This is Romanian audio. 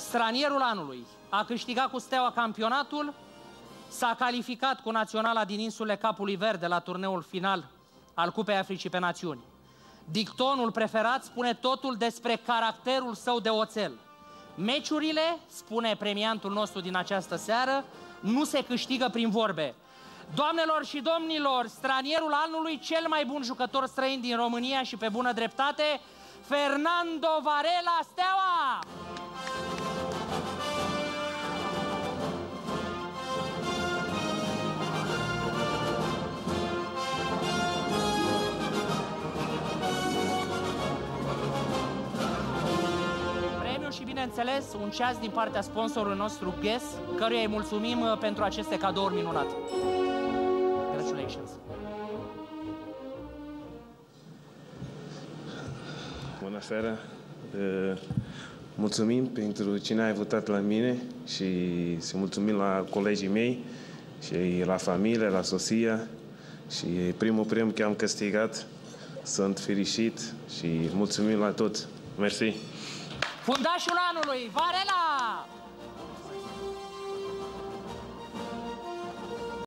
Stranierul anului a câștigat cu Steaua campionatul, s-a calificat cu naționala din insulele Capului Verde la turneul final al Cupei Africii pe Națiuni. Dictonul preferat spune totul despre caracterul său de oțel. Meciurile, spune premiantul nostru din această seară, nu se câștigă prin vorbe. Doamnelor și domnilor, stranierul anului, cel mai bun jucător străin din România și pe bună dreptate, Fernando Varela Steaua! Și, bineînțeles, un ceas din partea sponsorului nostru GES, căruia îi mulțumim uh, pentru aceste cadouri minunate. Congratulations! Bună seara! Uh, Mulțumim pentru cine a votat la mine și să mulțumim la colegii mei și la familie, la soția și primul premiu că am câștigat. Sunt fericit și mulțumim la tot. Mersi! Fundașul anului, Varela!